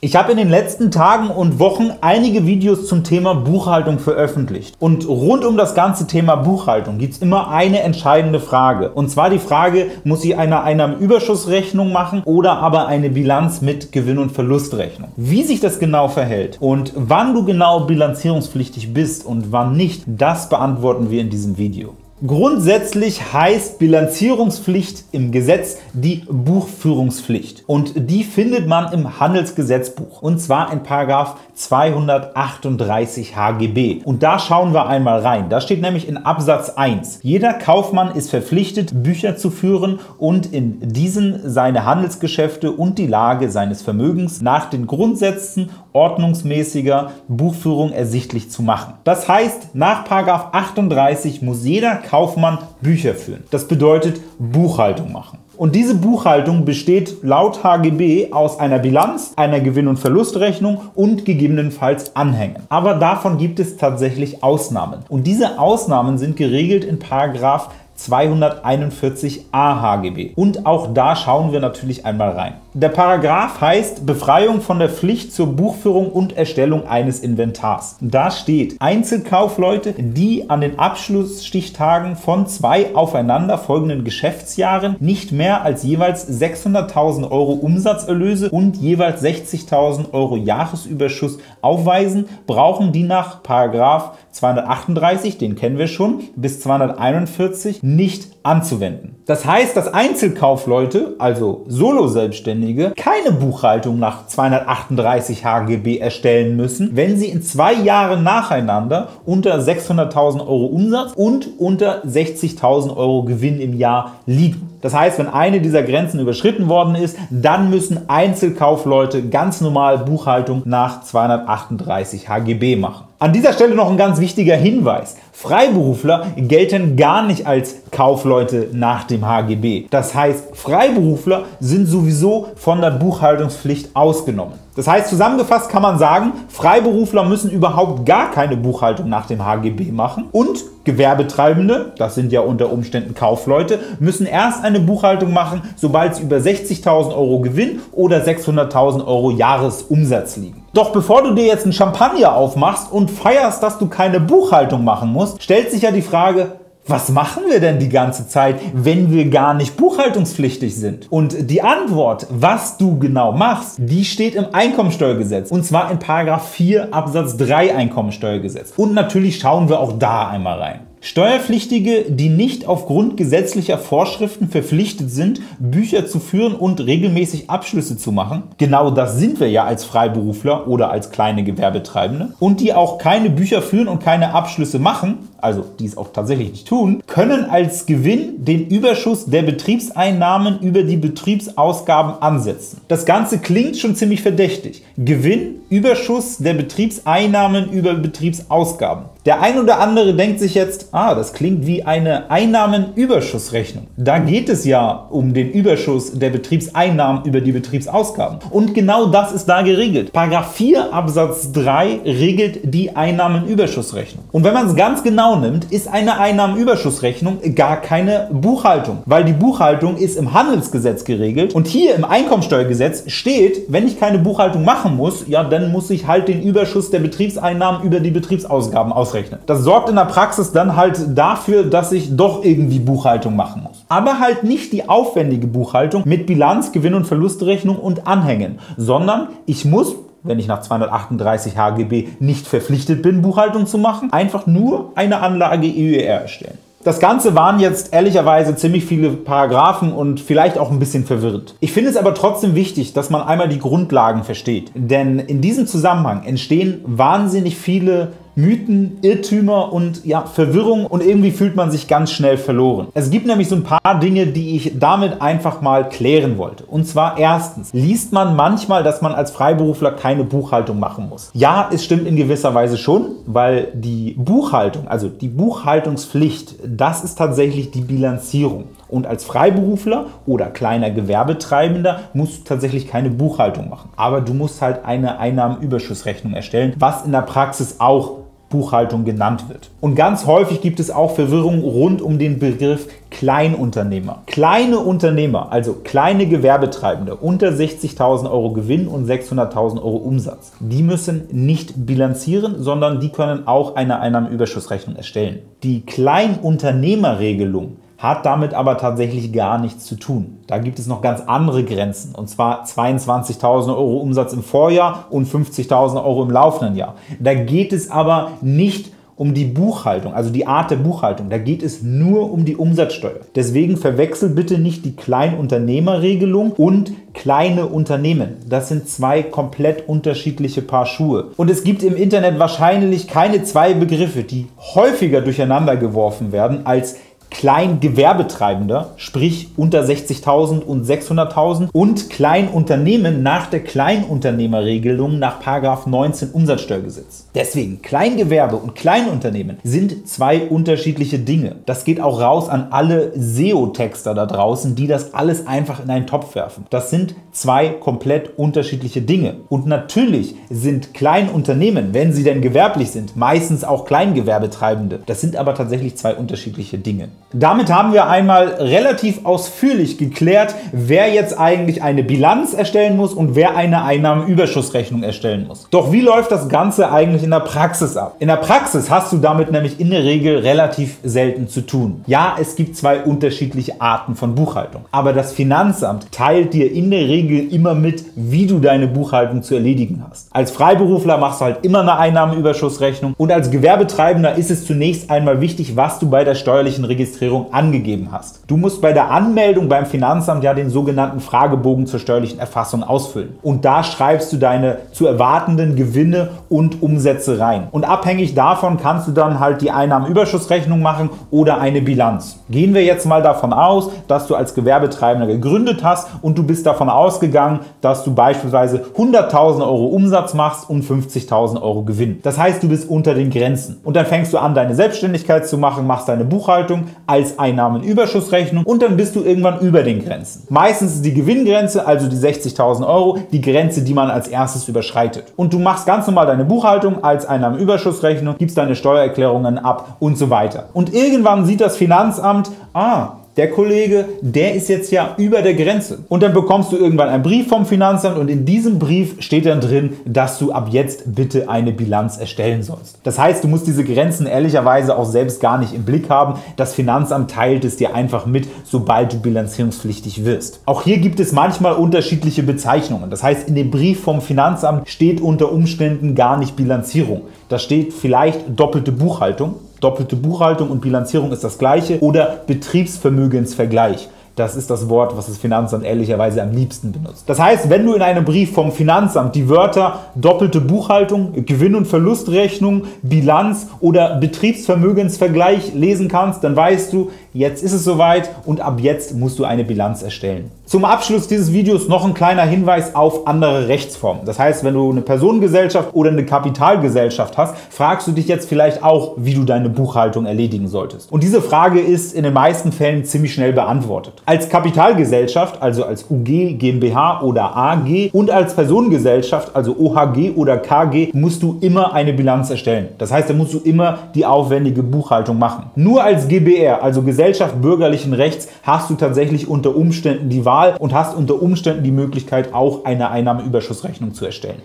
Ich habe in den letzten Tagen und Wochen einige Videos zum Thema Buchhaltung veröffentlicht. Und rund um das ganze Thema Buchhaltung gibt es immer eine entscheidende Frage. Und zwar die Frage, muss ich eine Einnahmenüberschussrechnung machen oder aber eine Bilanz mit Gewinn- und Verlustrechnung? Wie sich das genau verhält und wann du genau bilanzierungspflichtig bist und wann nicht, das beantworten wir in diesem Video. Grundsätzlich heißt Bilanzierungspflicht im Gesetz die Buchführungspflicht und die findet man im Handelsgesetzbuch und zwar in 238 HGB. Und da schauen wir einmal rein. Da steht nämlich in Absatz 1, jeder Kaufmann ist verpflichtet, Bücher zu führen und in diesen seine Handelsgeschäfte und die Lage seines Vermögens nach den Grundsätzen ordnungsmäßiger Buchführung ersichtlich zu machen. Das heißt, nach 38 muss jeder Kaufmann Bücher führen. Das bedeutet Buchhaltung machen. Und diese Buchhaltung besteht laut HGB aus einer Bilanz, einer Gewinn- und Verlustrechnung und gegebenenfalls Anhängen. Aber davon gibt es tatsächlich Ausnahmen. Und diese Ausnahmen sind geregelt in Paragraph 241a HGB. Und auch da schauen wir natürlich einmal rein. Der Paragraph heißt Befreiung von der Pflicht zur Buchführung und Erstellung eines Inventars. Da steht Einzelkaufleute, die an den Abschlussstichtagen von zwei aufeinanderfolgenden Geschäftsjahren nicht mehr als jeweils 600.000 Euro Umsatzerlöse und jeweils 60.000 Euro Jahresüberschuss aufweisen, brauchen die nach Paragraph 238, den kennen wir schon, bis 241 nicht anzuwenden. Das heißt, dass Einzelkaufleute, also Solo-Selbstständige, keine Buchhaltung nach 238 HGB erstellen müssen, wenn sie in zwei Jahren nacheinander unter 600.000 Euro Umsatz und unter 60.000 Euro Gewinn im Jahr liegen. Das heißt, wenn eine dieser Grenzen überschritten worden ist, dann müssen Einzelkaufleute ganz normal Buchhaltung nach 238 HGB machen. An dieser Stelle noch ein ganz wichtiger Hinweis. Freiberufler gelten gar nicht als Kaufleute nach dem HGB. Das heißt, Freiberufler sind sowieso von der Buchhaltungspflicht ausgenommen. Das heißt, zusammengefasst kann man sagen, Freiberufler müssen überhaupt gar keine Buchhaltung nach dem HGB machen und Gewerbetreibende, das sind ja unter Umständen Kaufleute, müssen erst eine Buchhaltung machen, sobald sie über 60.000 Euro Gewinn oder 600.000 Euro Jahresumsatz liegen. Doch bevor du dir jetzt einen Champagner aufmachst und feierst, dass du keine Buchhaltung machen musst, stellt sich ja die Frage, was machen wir denn die ganze Zeit, wenn wir gar nicht buchhaltungspflichtig sind? Und die Antwort, was du genau machst, die steht im Einkommensteuergesetz. Und zwar in Paragraph 4 Absatz 3 Einkommensteuergesetz. Und natürlich schauen wir auch da einmal rein. Steuerpflichtige, die nicht aufgrund gesetzlicher Vorschriften verpflichtet sind, Bücher zu führen und regelmäßig Abschlüsse zu machen, genau das sind wir ja als Freiberufler oder als kleine Gewerbetreibende, und die auch keine Bücher führen und keine Abschlüsse machen, also die es auch tatsächlich nicht tun, können als Gewinn den Überschuss der Betriebseinnahmen über die Betriebsausgaben ansetzen. Das Ganze klingt schon ziemlich verdächtig. Gewinn, Überschuss der Betriebseinnahmen über Betriebsausgaben. Der ein oder andere denkt sich jetzt, ah, das klingt wie eine Einnahmenüberschussrechnung. Da geht es ja um den Überschuss der Betriebseinnahmen über die Betriebsausgaben. Und genau das ist da geregelt. Paragraph 4 Absatz 3 regelt die Einnahmenüberschussrechnung. Und wenn man es ganz genau nimmt, ist eine Einnahmenüberschussrechnung gar keine Buchhaltung, weil die Buchhaltung ist im Handelsgesetz geregelt und hier im Einkommensteuergesetz steht, wenn ich keine Buchhaltung machen muss, ja, dann muss ich halt den Überschuss der Betriebseinnahmen über die Betriebsausgaben ausrechnen. Das sorgt in der Praxis dann halt dafür, dass ich doch irgendwie Buchhaltung machen muss. Aber halt nicht die aufwendige Buchhaltung mit Bilanz, Gewinn- und Verlustrechnung und Anhängen, sondern ich muss wenn ich nach 238 HGB nicht verpflichtet bin, Buchhaltung zu machen, einfach nur eine Anlage EUR erstellen. Das Ganze waren jetzt ehrlicherweise ziemlich viele Paragraphen und vielleicht auch ein bisschen verwirrt. Ich finde es aber trotzdem wichtig, dass man einmal die Grundlagen versteht. Denn in diesem Zusammenhang entstehen wahnsinnig viele Mythen, Irrtümer und ja, Verwirrung und irgendwie fühlt man sich ganz schnell verloren. Es gibt nämlich so ein paar Dinge, die ich damit einfach mal klären wollte. Und zwar erstens, liest man manchmal, dass man als Freiberufler keine Buchhaltung machen muss. Ja, es stimmt in gewisser Weise schon, weil die Buchhaltung, also die Buchhaltungspflicht, das ist tatsächlich die Bilanzierung. Und als Freiberufler oder kleiner Gewerbetreibender musst du tatsächlich keine Buchhaltung machen. Aber du musst halt eine Einnahmenüberschussrechnung erstellen, was in der Praxis auch Buchhaltung genannt wird. Und ganz häufig gibt es auch Verwirrung rund um den Begriff Kleinunternehmer. Kleine Unternehmer, also kleine Gewerbetreibende unter 60.000 Euro Gewinn und 600.000 Euro Umsatz, die müssen nicht bilanzieren, sondern die können auch eine Einnahmenüberschussrechnung erstellen. Die Kleinunternehmerregelung hat damit aber tatsächlich gar nichts zu tun. Da gibt es noch ganz andere Grenzen, und zwar 22.000 Euro Umsatz im Vorjahr und 50.000 Euro im laufenden Jahr. Da geht es aber nicht um die Buchhaltung, also die Art der Buchhaltung. Da geht es nur um die Umsatzsteuer. Deswegen verwechsel bitte nicht die Kleinunternehmerregelung und kleine Unternehmen. Das sind zwei komplett unterschiedliche Paar Schuhe. Und es gibt im Internet wahrscheinlich keine zwei Begriffe, die häufiger durcheinander geworfen werden als Kleingewerbetreibender, sprich unter 60.000 und 600.000 und Kleinunternehmen nach der Kleinunternehmerregelung nach 19 Umsatzsteuergesetz. Deswegen, Kleingewerbe und Kleinunternehmen sind zwei unterschiedliche Dinge. Das geht auch raus an alle SEO-Texter da draußen, die das alles einfach in einen Topf werfen. Das sind zwei komplett unterschiedliche Dinge. Und natürlich sind Kleinunternehmen, wenn sie denn gewerblich sind, meistens auch Kleingewerbetreibende. Das sind aber tatsächlich zwei unterschiedliche Dinge. Damit haben wir einmal relativ ausführlich geklärt, wer jetzt eigentlich eine Bilanz erstellen muss und wer eine Einnahmenüberschussrechnung erstellen muss. Doch wie läuft das Ganze eigentlich in der Praxis ab? In der Praxis hast du damit nämlich in der Regel relativ selten zu tun. Ja, es gibt zwei unterschiedliche Arten von Buchhaltung, aber das Finanzamt teilt dir in der Regel immer mit, wie du deine Buchhaltung zu erledigen hast. Als Freiberufler machst du halt immer eine Einnahmenüberschussrechnung und als Gewerbetreibender ist es zunächst einmal wichtig, was du bei der steuerlichen Registrierung Registrierung angegeben hast. Du musst bei der Anmeldung beim Finanzamt ja den sogenannten Fragebogen zur steuerlichen Erfassung ausfüllen. Und da schreibst du deine zu erwartenden Gewinne und Umsätze rein. Und abhängig davon kannst du dann halt die Einnahmenüberschussrechnung machen oder eine Bilanz. Gehen wir jetzt mal davon aus, dass du als Gewerbetreibender gegründet hast und du bist davon ausgegangen, dass du beispielsweise 100.000 Euro Umsatz machst und 50.000 Euro Gewinn. Das heißt, du bist unter den Grenzen. Und dann fängst du an, deine Selbstständigkeit zu machen, machst deine Buchhaltung, als Einnahmenüberschussrechnung und dann bist du irgendwann über den Grenzen. Meistens ist die Gewinngrenze, also die 60.000 Euro, die Grenze, die man als erstes überschreitet. Und du machst ganz normal deine Buchhaltung als Einnahmenüberschussrechnung, gibst deine Steuererklärungen ab und so weiter. Und irgendwann sieht das Finanzamt, ah, der Kollege, der ist jetzt ja über der Grenze. Und dann bekommst du irgendwann einen Brief vom Finanzamt und in diesem Brief steht dann drin, dass du ab jetzt bitte eine Bilanz erstellen sollst. Das heißt, du musst diese Grenzen ehrlicherweise auch selbst gar nicht im Blick haben. Das Finanzamt teilt es dir einfach mit, sobald du bilanzierungspflichtig wirst. Auch hier gibt es manchmal unterschiedliche Bezeichnungen. Das heißt, in dem Brief vom Finanzamt steht unter Umständen gar nicht Bilanzierung. Da steht vielleicht doppelte Buchhaltung. Doppelte Buchhaltung und Bilanzierung ist das gleiche oder Betriebsvermögensvergleich. Das ist das Wort, was das Finanzamt ehrlicherweise am liebsten benutzt. Das heißt, wenn du in einem Brief vom Finanzamt die Wörter doppelte Buchhaltung, Gewinn- und Verlustrechnung, Bilanz oder Betriebsvermögensvergleich lesen kannst, dann weißt du, jetzt ist es soweit und ab jetzt musst du eine Bilanz erstellen. Zum Abschluss dieses Videos noch ein kleiner Hinweis auf andere Rechtsformen. Das heißt, wenn du eine Personengesellschaft oder eine Kapitalgesellschaft hast, fragst du dich jetzt vielleicht auch, wie du deine Buchhaltung erledigen solltest. Und diese Frage ist in den meisten Fällen ziemlich schnell beantwortet. Als Kapitalgesellschaft, also als UG, GmbH oder AG und als Personengesellschaft, also OHG oder KG, musst du immer eine Bilanz erstellen. Das heißt, da musst du immer die aufwendige Buchhaltung machen. Nur als GBR, also Gesellschaft bürgerlichen Rechts, hast du tatsächlich unter Umständen die Wahl und hast unter Umständen die Möglichkeit, auch eine Einnahmeüberschussrechnung zu erstellen.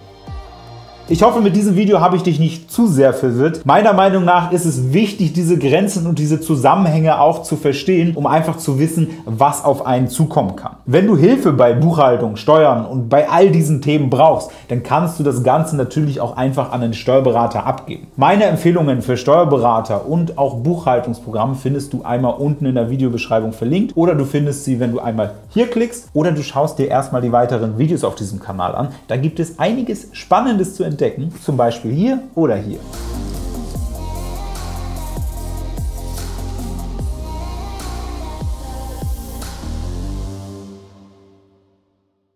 Ich hoffe, mit diesem Video habe ich dich nicht zu sehr verwirrt. Meiner Meinung nach ist es wichtig, diese Grenzen und diese Zusammenhänge auch zu verstehen, um einfach zu wissen, was auf einen zukommen kann. Wenn du Hilfe bei Buchhaltung, Steuern und bei all diesen Themen brauchst, dann kannst du das Ganze natürlich auch einfach an einen Steuerberater abgeben. Meine Empfehlungen für Steuerberater und auch Buchhaltungsprogramme findest du einmal unten in der Videobeschreibung verlinkt oder du findest sie, wenn du einmal hier klickst oder du schaust dir erstmal die weiteren Videos auf diesem Kanal an. Da gibt es einiges Spannendes zu entdecken entdecken, zum Beispiel hier oder hier.